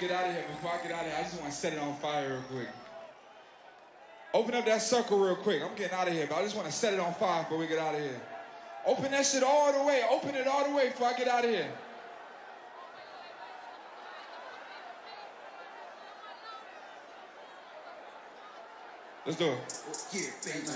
get out of here. Before I get out of here, I just want to set it on fire real quick. Open up that circle real quick. I'm getting out of here, but I just want to set it on fire before we get out of here. Open that shit all the way. Open it all the way before I get out of here. Let's do it. Yeah, baby.